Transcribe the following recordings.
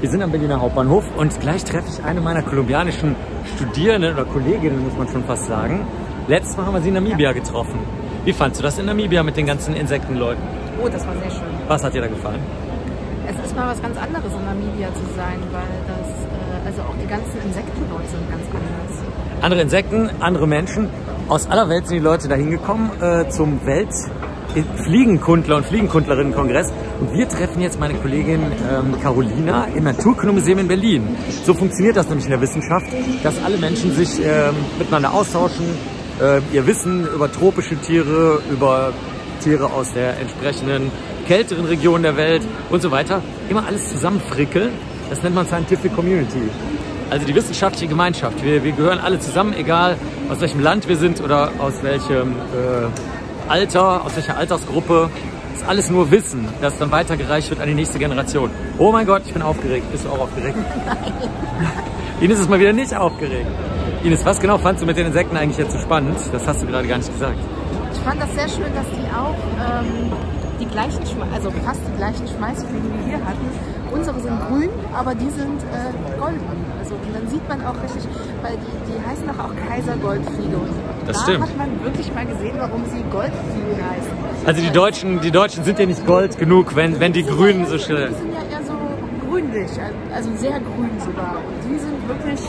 Wir sind am Berliner Hauptbahnhof und gleich treffe ich eine meiner kolumbianischen Studierenden oder Kolleginnen, muss man schon fast sagen. Letztes Mal haben wir sie in Namibia getroffen. Wie fandst du das in Namibia mit den ganzen Insektenleuten? Oh, das war sehr schön. Was hat dir da gefallen? Es ist mal was ganz anderes in Namibia zu sein, weil das, äh, also auch die ganzen Insektenleute sind ganz anders. Andere Insekten, andere Menschen. Aus aller Welt sind die Leute da hingekommen äh, zum Welt Fliegenkundler und Fliegenkundlerinnen-Kongress. Und wir treffen jetzt meine Kollegin ähm, Carolina im Naturkundemuseum in Berlin. So funktioniert das nämlich in der Wissenschaft, dass alle Menschen sich ähm, miteinander austauschen, äh, ihr Wissen über tropische Tiere, über Tiere aus der entsprechenden kälteren Region der Welt und so weiter, immer alles zusammenfrickeln. Das nennt man Scientific Community. Also die wissenschaftliche Gemeinschaft. Wir, wir gehören alle zusammen, egal aus welchem Land wir sind oder aus welchem äh, Alter, aus welcher Altersgruppe. Das ist alles nur Wissen, das dann weitergereicht wird an die nächste Generation. Oh mein Gott, ich bin aufgeregt. Bist du auch aufgeregt? Nein. Ines ist mal wieder nicht aufgeregt. Ines, was genau fandst du mit den Insekten eigentlich jetzt so spannend? Das hast du gerade gar nicht gesagt. Ich fand das sehr schön, dass die auch ähm, die gleichen, Schme also fast die gleichen Schmeißfliegen wie wir hatten. Unsere sind grün, aber die sind äh, golden. Also man auch richtig, weil die, die heißen doch auch Kaisergoldfliege. Und das da stimmt. hat man wirklich mal gesehen, warum sie Goldfliegen heißen. Also die Deutschen, die Deutschen sind ja nicht gold genug, wenn, wenn die Grünen so schnell... Die sind ja eher so grünlich, also sehr grün sogar. Und die sind wirklich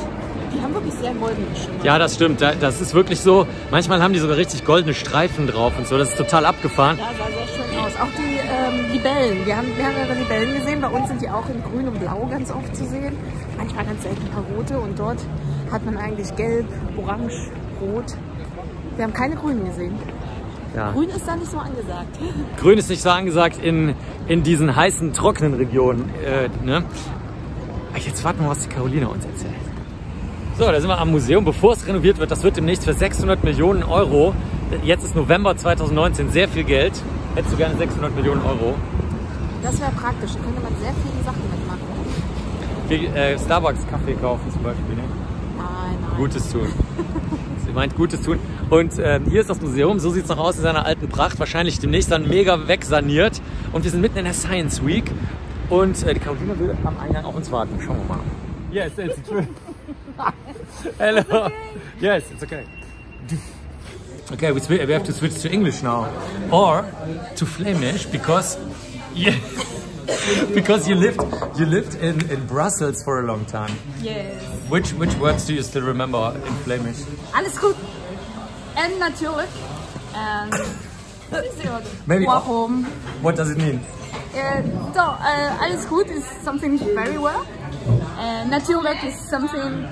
die haben wirklich sehr goldene Streifen. Ja, das stimmt. Das ist wirklich so. Manchmal haben die sogar richtig goldene Streifen drauf und so. Das ist total abgefahren. Ja, sah sehr schön aus. Auch die ähm, Libellen. Wir haben mehrere Libellen gesehen. Bei uns sind die auch in grün und blau ganz oft zu sehen. Manchmal ganz selten ein paar rote. Und dort hat man eigentlich gelb, orange, rot. Wir haben keine grünen gesehen. Ja. Grün ist da nicht so angesagt. Grün ist nicht so angesagt in, in diesen heißen, trockenen Regionen. Äh, ne? Jetzt warten wir mal, was die Carolina uns erzählt. So, da sind wir am Museum, bevor es renoviert wird. Das wird demnächst für 600 Millionen Euro. Jetzt ist November 2019, sehr viel Geld. Hättest du gerne 600 Millionen Euro? Das wäre praktisch, da könnte man sehr viele Sachen mitmachen. Wie, äh, Starbucks Kaffee kaufen zum Beispiel, ne? Nein, nein. Gutes tun. Sie meint Gutes tun. Und äh, hier ist das Museum, so sieht es noch aus in seiner alten Pracht. Wahrscheinlich demnächst dann mega wegsaniert. Und wir sind mitten in der Science Week. Und äh, die Carolina will am Eingang auf uns warten. Schauen wir mal. Yes, it's true. Hello. Okay. Yes, it's okay. Okay, we, we have to switch to English now, or to Flemish because yeah, because you lived you lived in, in Brussels for a long time. Yes. Which which words do you still remember in Flemish? Alles goed. En natuurlijk. En Maybe. Warum? What does it mean? Uh, so, uh, alles goed is something very well. And natuurlijk is something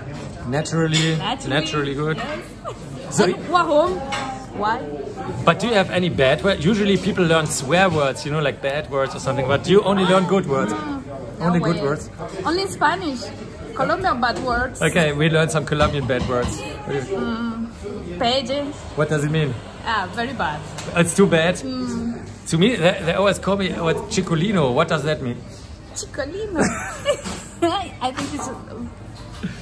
naturally naturally, naturally good. Yes. So, warum? Why? But do you have any bad words? Usually people learn swear words, you know, like bad words or something. But you only learn good words. No only way. good words. Only Spanish. Colombian bad words. Okay, we learned some Colombian bad words. Mm, page. What does it mean? Ah, very bad. It's too bad. Mm. To me, they, they, always call me oh, Chicolino. What does that mean? Chicolino. I think it's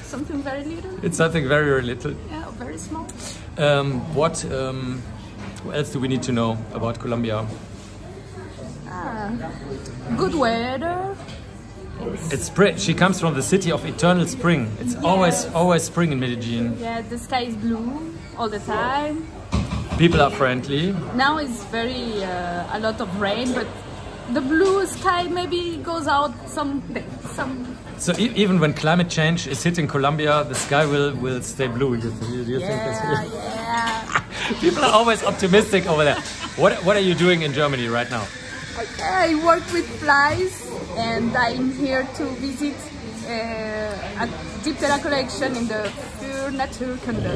something very little. It's something very, very little. Yeah, very small. Um, what, um, what else do we need to know about Colombia? Ah, good weather. It's spring. She comes from the city of eternal spring. It's yes. always always spring in Medellin. Yeah, the sky is blue all the time. People are friendly. Now it's very uh, a lot of rain, but the blue sky maybe goes out some some. So e even when climate change is hitting Colombia, the sky will will stay blue. Do you yeah, think that's yeah. People are always optimistic over there. What what are you doing in Germany right now? I work with flies, and I'm here to visit uh, a Diptera collection in the für Naturkunde.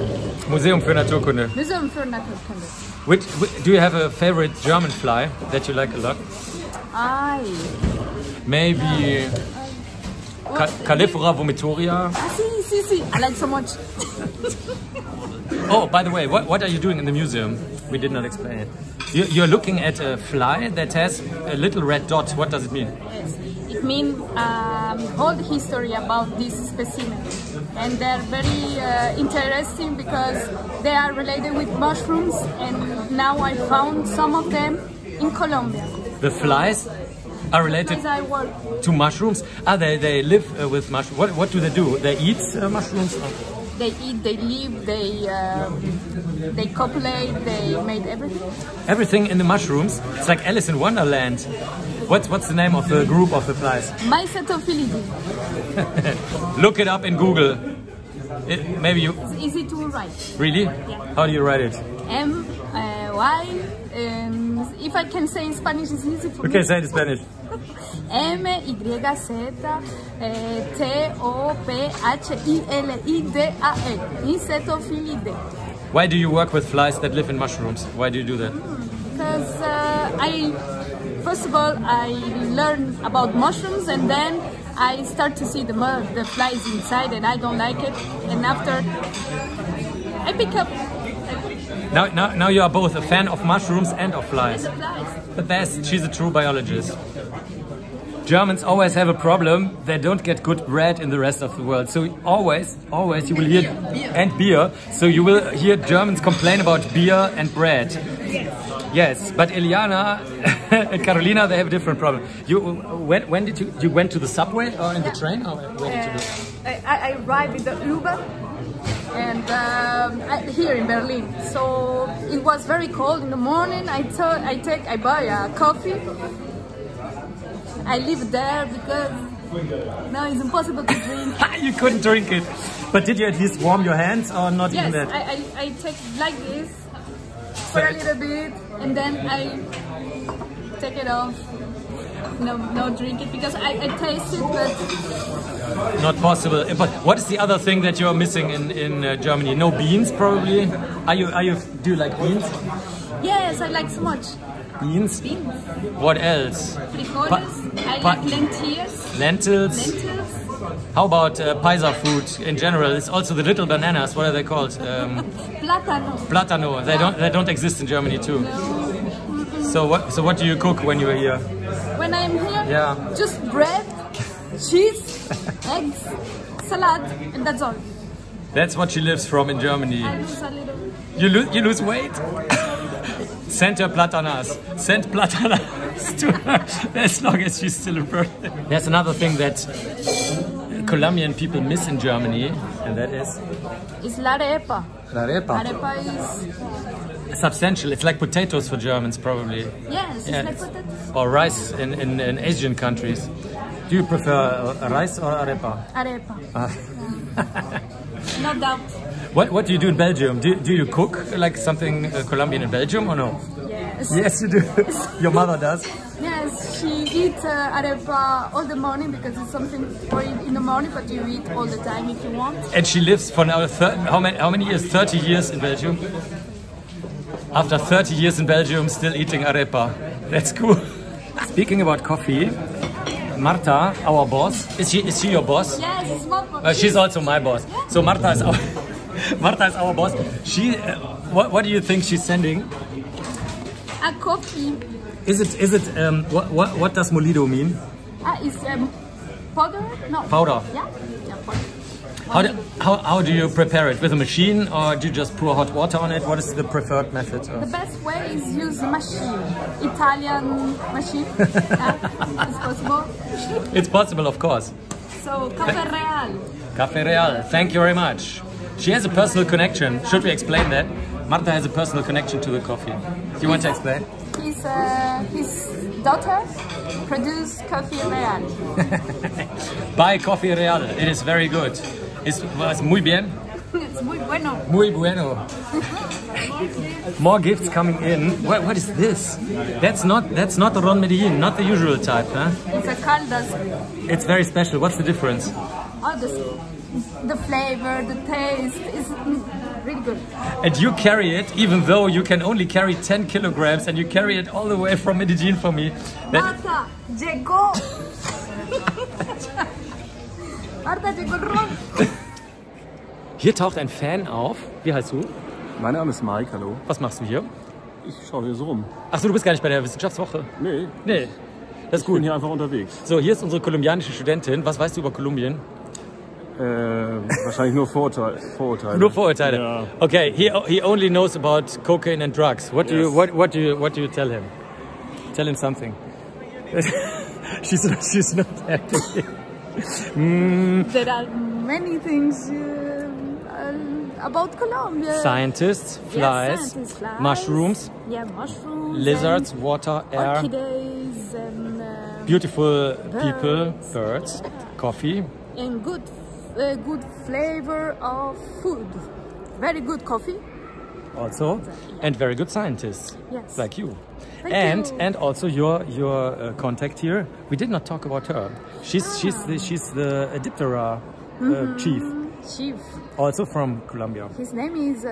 Museum für Naturkunde. Museum für Naturkunde. Which, which, do you have a favorite German fly that you like a lot? Maybe Ca Calliphora vomitoria. Ah, see, see, see. I like so much. oh, by the way, what, what are you doing in the museum? We did not explain it. You, you're looking at a fly that has a little red dot. What does it mean? Yes. It means um, whole history about this specimen. And they're very uh, interesting because they are related with mushrooms and now I found some of them in Colombia. The flies? are related Because I work. to mushrooms. Ah, they, they live uh, with mushrooms. What, what do they do? They eat uh, mushrooms? They eat, they live, they um, they copulate, they made everything. Everything in the mushrooms. It's like Alice in Wonderland. What's, what's the name of the group of the flies? Mycetophilidae. Look it up in Google. It, maybe you... It's easy to write. Really? How do you write it? M Y. Um, if I can say in Spanish, it's easy for Okay, me. say in Spanish. M Y Z eh, T O P H I L I D A E. Mycetophilidae. Why do you work with flies that live in mushrooms? Why do you do that? because uh, I first of all I learn about mushrooms and then I start to see the mu- the flies inside and I don't like it and after I pick up Now, now, now you are both a fan of mushrooms and of flies. the flies. The best. She's a true biologist. Germans always have a problem. They don't get good bread in the rest of the world. So always, always you will hear beer and beer. So you will hear Germans complain about beer and bread. Yes, but Eliana and Carolina they have a different problem. You when, when did you you went to the subway or in the train or where did you go? Uh, I, I arrived with the Uber and um, I, here in Berlin. So it was very cold in the morning. I thought I take I buy a coffee. I live there because now it's impossible to drink. you couldn't drink it. But did you at least warm your hands or not Yes, even that? I, I, I take like this for a little bit and then I take it off. No, no drink it because I, I taste it, but Not possible. But what is the other thing that you're missing in in uh, Germany? No beans, probably. Are you are you do you like beans? yes, I like so much Beans. beans, What else? frijoles. I like lentils, Lentils. lentils, How about uh, paisa fruit in general? It's also the little bananas. What are they called? Um, plátano. platano. They don't they don't exist in Germany too. So what so what do you cook when you're here? When I'm here, Yeah. just bread, cheese, eggs, salad, and that's all. That's what she lives from in Germany. I lose a little. You lose you lose weight. Send her platanas. Send platanas to her as long as she's still a birthday. There's another thing that Colombian people miss in Germany, and that is It's la arepa. la arepa. Arepa is Substantial. It's like potatoes for Germans, probably. yes, it's Yeah, like potatoes. Or rice in, in, in Asian countries. Do you prefer uh, rice or arepa? Arepa, Ah. no doubt. What, what do you do in Belgium? Do, do you cook like something uh, Colombian in Belgium or no? Yes. Yes, you do. Your mother does. Yes, she eats uh, arepa all the morning because it's something for in in the morning, but you eat all the time if you want. And she lives for now, thir- how, many, how many years? 30 years in Belgium? After 30 years in Belgium, still eating arepa. That's cool. Speaking about coffee, Marta, our boss, is she, is she your boss? Yes, it's not. Uh, she's also my boss. So Marta is our, Marta is our boss. She, uh, what, what do you think she's sending? a coffee. Is it, is it, um, what, what, what does molido mean? Ah, is um, powder? No. Powder. Yeah. Yeah, powder. How do, how, how do you prepare it? With a machine or do you just pour hot water on it? What is the preferred method? The best way is use machine, Italian machine. yeah, it's possible. It's possible, of course. So, Cafe Real. Cafe Real, thank you very much. She has a personal connection. Should we explain that? Marta has a personal connection to the coffee. Do you want to explain? His, uh, his daughter produced Cafe Real. Buy Coffee Real. It is very good. It's, well, it's muy bien. it's muy bueno. Muy bueno. More gifts coming in. What, what is this? That's not that's not the Ron Medellin, not the usual type, huh? It's a caldas. It's very special. What's the difference? All the, the flavor, the taste is really good. And you carry it, even though you can only carry 10 kilograms, and you carry it all the way from Medellin for me. That, Marta, llegó. Marta, llegó el ron. hier taucht ein Fan auf. Wie heißt du? Mein Name ist Mike, hallo. Was machst du hier? Ich schaue hier so rum. Achso, du bist gar nicht bei der Wissenschaftswoche. Nee, Nee, das ist ich bin gut. hier einfach unterwegs. So, hier ist unsere kolumbianische Studentin. Was weißt du über Kolumbien? Äh, wahrscheinlich nur Vorurteile. Vorurteile. Nur Vorurteile. Ja. Okay, he, he only knows about cocaine and drugs. What do you Yes. what, what do you what do you tell him? Tell him something. she's not, she's not happy. There are many things um, uh, about Colombia. Scientists, Yes, flies, scientists, flies. mushrooms, Yeah, mushrooms. lizards, water, air, and, um, beautiful people, birds, coffee. and good, uh, good flavor of food. Very good coffee. Also and very good scientists Yes. like you Thank and you. and also your your uh, contact here we did not talk about her she's she's the she's the Diptera uh, chief Chief. also from Colombia His name is, uh,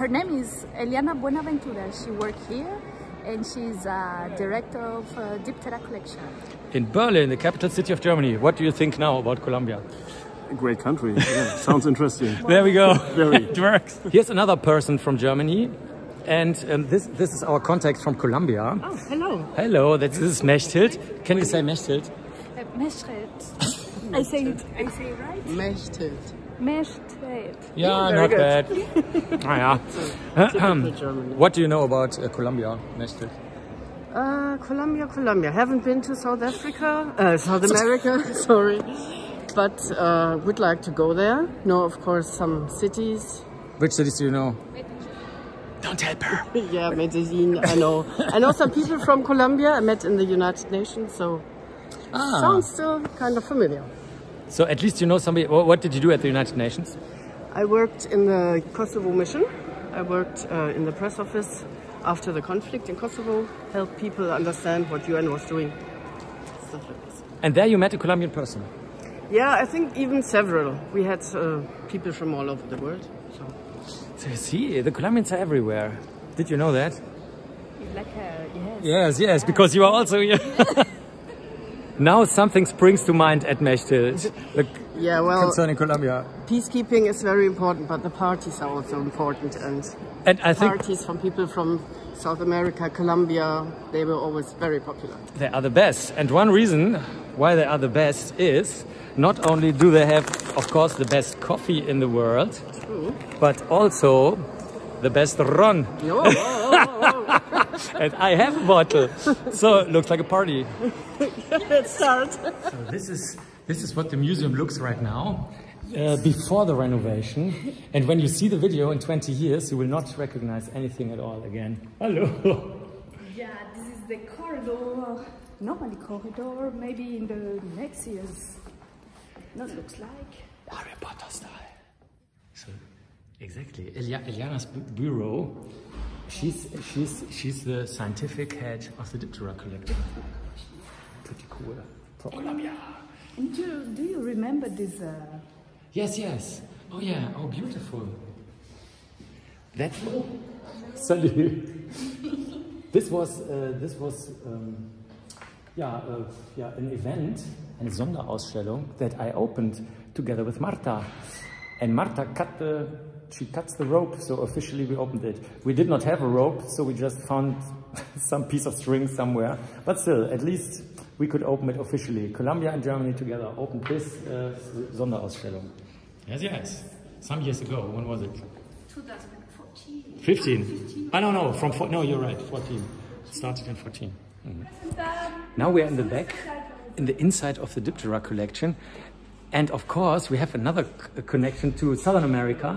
her name is Eliana Buenaventura. She worked here and she's uh, director of uh, Diptera collection. in Berlin the capital city of Germany what do you think now about Colombia A great country. Yeah, sounds interesting. there we go Very. it works here's another person from Germany and um, this this is our contact from Colombia Oh, hello. hello this is Mechthild can you say Mechthild Uh, Mechthild. I say it, I say it right? Mechthild. Mechthild. yeah very not good. bad ah, yeah. What do you know about uh, Colombia, Mechthild? Uh, Colombia, Colombia. Haven't been to South Africa, uh, South America, sorry. But uh, would like to go there. Know, of course, some cities. Which cities do you know? Don't help her. Yeah, Medellin, I know. I know some people from Colombia. I met in the United Nations, so Ah. sounds still kind of familiar. So at least you know somebody. What, what did you do at the United Nations? I worked in the Kosovo mission. I worked uh, in the press office after the conflict in Kosovo, helped people understand what UN was doing. Stuff like this. And there you met a Colombian person. Yeah, I think even several. We had uh, people from all over the world. So So you see, the Colombians are everywhere. Did you know that? Like a, yes. Yes, yes, because you are also here. now something springs to mind at Mechthild like, yeah, well, concerning Colombia. peacekeeping is very important, but the parties are also important, and And I think parties from people from South America, Colombia, they were always very popular. they are the best. And one reason why they are the best is not only do they have, of course, the best coffee in the world, but also the best ron. No, oh, oh, oh, And I have a bottle, so it looks like a party. let's start. So this is this is what the museum looks right now. Uh, before the renovation, and when you see the video in 20 years, you will not recognize anything at all again. Hello. Yeah, this is the corridor. Normally corridor, maybe in the next years. Not looks like. Harry Potter style. So, exactly. Elia, Eliana's bureau. She's she's she's the scientific head of the Diptera collection. Pretty cool. From Colombia. And do, do you remember this? Uh, Yes, yes. Oh yeah. Oh, beautiful. That. Salut. This was uh, this was um, yeah uh, yeah an event, eine Sonderausstellung that I opened together with Marta, and Marta cut the she cuts the rope, so officially we opened it. We did not have a rope, so we just found some piece of string somewhere. But still, at least we could open it officially. Colombia and Germany together opened this uh, Sonderausstellung. Yes, yes. Some years ago. When was it? 2014. 15. I don't know. From no, you're right. 14. It started in 14. Mhm. Now we're in the back, in the inside of the Diptera collection, and of course we have another connection to Southern America.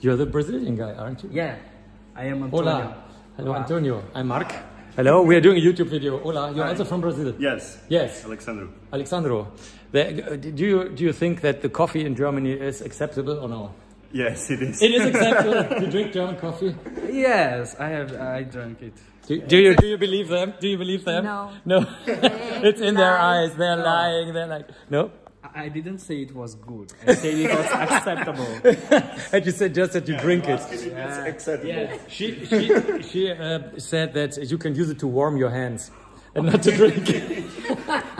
You're the Brazilian guy, aren't you? Yeah, I am Antonio. Hola. Hello, Antonio. I'm Mark. Hello. We are doing a YouTube video. Hola. You're also from Brazil. Yes. Yes. Alexandro. Alexandro. Do you do you think that the coffee in Germany is acceptable or no? Yes, it is. It is acceptable. you drink German coffee. Yes, I have. I drank it. Do, do you do you believe them? Do you believe them? No. No. it's in their eyes. They're lying. They're like no. I I didn't say it was good. I said it was acceptable. and you said just that you drink it. It's acceptable. She she she uh, said that you can use it to warm your hands and not to drink it.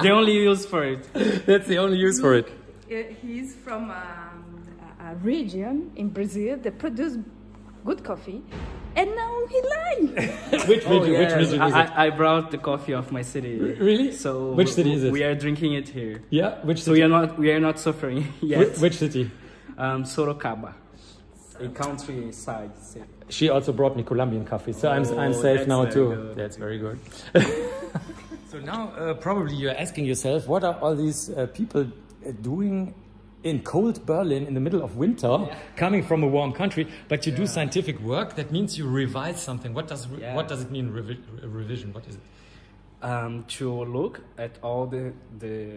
the only use for it. That's the only use for it. Uh, he's from um, a, a region in Brazil that produce good coffee, and now he lied. Which Oh, region? Which yes. region is it? I, I brought the coffee of my city. Really? So Which city is it? We are drinking it here. Yeah. Which city? So city? we are not we are not suffering yet. Wh- which city? Um, Sorocaba, a countryside city. She also brought me Colombian coffee, so I'm I'm Oh, safe now too. good. That's very good. So So now uh, probably you're asking yourself, what are all these uh, people uh, doing in cold Berlin in the middle of winter, coming from a warm country? But you do scientific work. That means you revise something. What does Yeah. what does it mean? Revi- revision. What is it? um, to look at all the the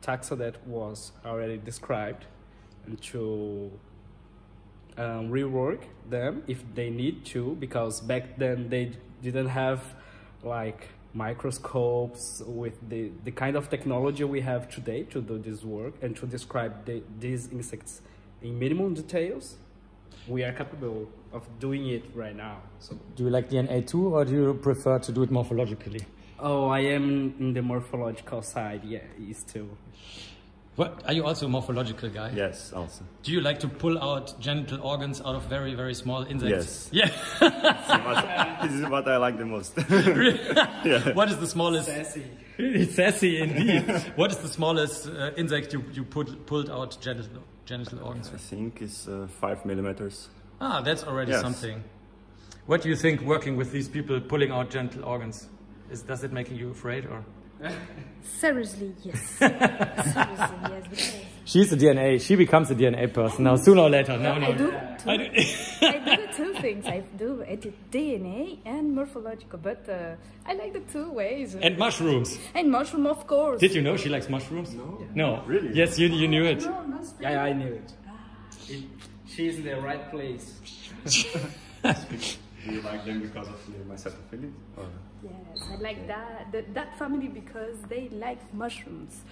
taxa that was already described and to um, rework them if they need to because back then they didn't have like microscopes with the, the kind of technology we have today to do this work and to describe the, these insects in minimum details we are capable of doing it right now so Do you like DNA too, or do you prefer to do it morphologically? Oh, I am in the morphological side. Yeah, is too. What are you also a morphological guy? Yes, also. Do you like to pull out genital organs out of very very small insects? Yes. Yeah. this is what I like the most. What is the smallest? Sassy. It's sassy indeed. what is the smallest uh, insect you you put, pulled out genital genital organs I think it's uh, five millimeters. Ah, that's already Yes. something. What do you think working with these people pulling out genital organs? Is, does it making you afraid or? Seriously, yes. Seriously, yes. Because She's a DNA. She becomes a DNA person now, sooner or later. No, no. I do I two, do. I do two things. I do edit DNA and morphological, but uh, I like the two ways. and mushrooms. And mushroom, of course. Did you know she likes mushrooms? No. No. Really? Yes, you, you knew it. Yeah, yeah, I knew it. It- She's in the right place. Do you like them because of my cytophilia? Or? Yes, I like that, that that family because they like mushrooms.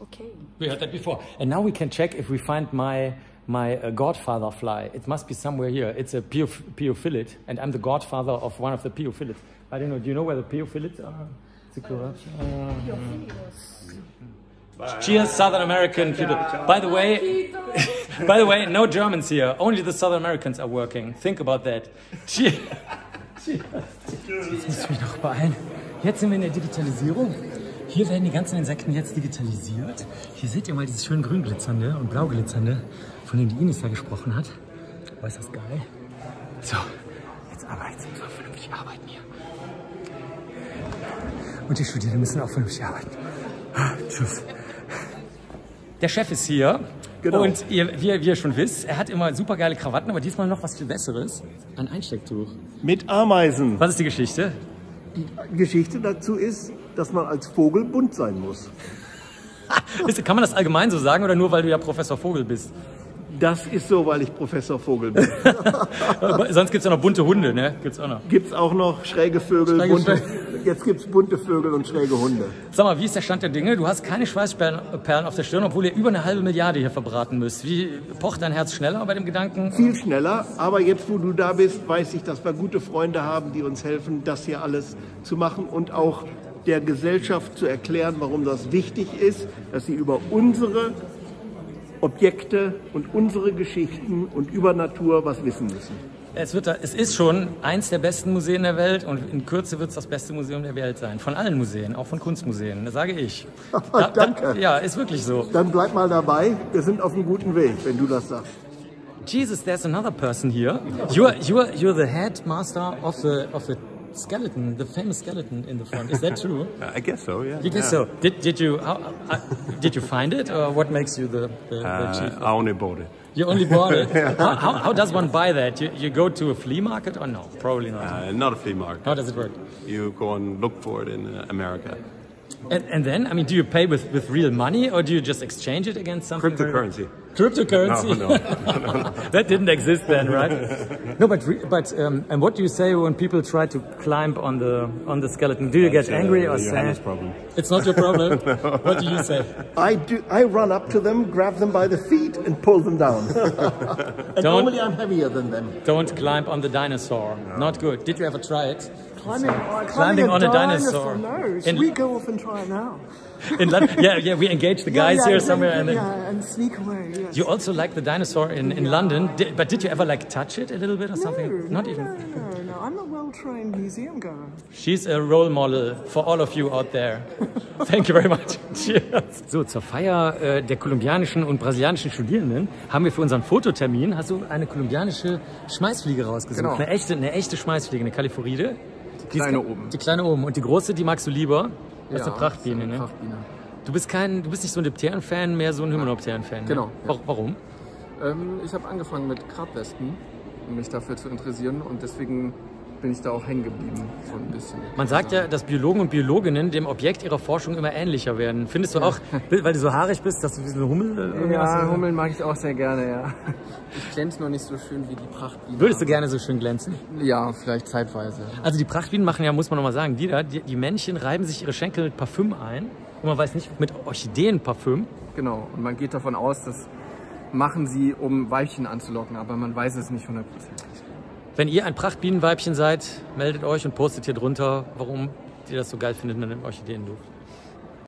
Okay. We heard that before. And now we can check if we find my my uh, godfather fly. It must be somewhere here. It's a peoph- piophilid, and I'm the godfather of one of the piophilids. I don't know. Do you know where the piophilids are? It's a corruption. Cheers, Southern American people. By the way, by the way, no Germans here. Only the Southern Americans are working. Think about that. Cheers. Jetzt muss ich mich noch beeilen. Jetzt sind wir in der Digitalisierung. Hier werden die ganzen Insekten jetzt digitalisiert. Hier seht ihr mal dieses schön grün glitzernde und blau glitzernde, von dem die Ines ja gesprochen hat. Oh, ist das geil. So, jetzt aber, jetzt müssen wir vernünftig arbeiten hier. Und die Studierenden müssen auch vernünftig arbeiten. Ah, Tschüss. Der Chef ist hier. Genau. Und ihr, wie, ihr- wie ihr schon wisst, er hat immer super geile Krawatten, aber diesmal noch was viel Besseres. Ein Einstecktuch. Mit Ameisen. Was ist die Geschichte? Die Geschichte dazu ist, dass man als Vogel bunt sein muss. Kann man das allgemein so sagen oder nur weil du ja Professor Vogel bist? Das ist so, weil ich Professor Vogel bin. Sonst gibt es ja noch bunte Hunde, ne? Gibt's auch noch. Gibt's auch noch schräge Vögel, Schräge bunte, Vögel. jetzt gibt's bunte Vögel und schräge Hunde. Sag mal, wie ist der Stand der Dinge? Du hast keine Schweißperlen Perlen auf der Stirn, obwohl ihr über eine halbe Milliarde hier verbraten müsst. Wie pocht dein Herz schneller bei dem Gedanken? Viel schneller, aber jetzt, wo du da bist, weiß ich, dass wir gute Freunde haben, die uns helfen, das hier alles zu machen und auch der Gesellschaft zu erklären, warum das wichtig ist, dass sie über unsere Objekte und unsere Geschichten und über Natur was wissen müssen. Es, wird da, es ist schon eins der besten Museen der Welt und in Kürze wird es das beste Museum der Welt sein. Von allen Museen, auch von Kunstmuseen, das sage ich. Da, Danke. Da, ja, ist wirklich so. Dann bleib mal dabei, wir sind auf einem guten Weg, wenn du das sagst. Jesus, there's another person here. You're, you're, you're the headmaster of the, of the skeleton, the famous skeleton in the front. Is that true? I guess so, yeah. You guess so. Did, did you how, uh, did you find it, or what makes you the, the, the Uh, chief? I only bought it. You only bought it. how, how, how does one buy that? You, you go to a flea market or no? Probably not. Uh, not a flea market. How does it work? You go and look for it in uh, America. And, and then, I mean, do you pay with, with real money or do you just exchange it against something? Cryptocurrency. Cryptocurrency? No, no, that didn't exist then, right? no, but re- but um, and what do you say when people try to climb on the on the skeleton? Do you get uh, angry or Johannes' sad? problem. It's not your problem. What do you say? I do. I run up to them, grab them by the feet, and pull them down. and Don't- normally I'm heavier than them. Don't climb on the dinosaur. Not good. Did you ever try it? Climbing, uh, Climbing on a dinosaur. No, In- we go off and try it now. In London? Yeah, yeah. We engaged the guys yeah, here yeah, somewhere, yeah, and then yeah, and sneak away. Yes. you also like the dinosaur in, in London. Did, but did you ever like touch it a little bit or no, something? Not no, even. No, no, no. I'm a well-trained museum goer. She's a role model for all of you out there. Thank you very much. Cheers. So, zur Feier äh, der kolumbianischen und brasilianischen Studierenden haben wir für unseren Fototermin, hast du eine kolumbianische Schmeißfliege rausgesucht. Genau. Eine echte, eine echte Schmeißfliege, eine Kaliforide. Die ist kleine oben. Die kleine oben. Und die große, die magst du lieber? Das ist Ja, eine Prachtbiene, ist ne? eine Prachtbiene. Du bist kein, du bist nicht so ein Dipteren-Fan, mehr so ein Hymenopteren-Fan. Genau, Ne? ja. Wa- Warum? Ähm, ich habe angefangen mit Grabwespen, um mich dafür zu interessieren und deswegen bin ich da auch hängen geblieben, so ein bisschen. Man sagt ja, dass Biologen und Biologinnen dem Objekt ihrer Forschung immer ähnlicher werden. Findest du auch, weil du so haarig bist, dass du wie so eine Hummel äh, irgendwie hast? Ja, Hummeln mag ich auch sehr gerne, ja. Ich glänze nur nicht so schön wie die Prachtbiene. Würdest du gerne so schön glänzen? Ja, vielleicht zeitweise. Also die Prachtbienen machen ja, muss man nochmal sagen, die da, die, die Männchen reiben sich ihre Schenkel mit Parfüm ein. Und man weiß nicht, mit Orchideenparfüm. Genau, und man geht davon aus, das machen sie, um Weibchen anzulocken, aber man weiß es nicht hundertprozentig. Wenn ihr ein Prachtbienenweibchen seid, meldet euch und postet hier drunter, warum ihr das so geil findet mit dem Orchideenduft.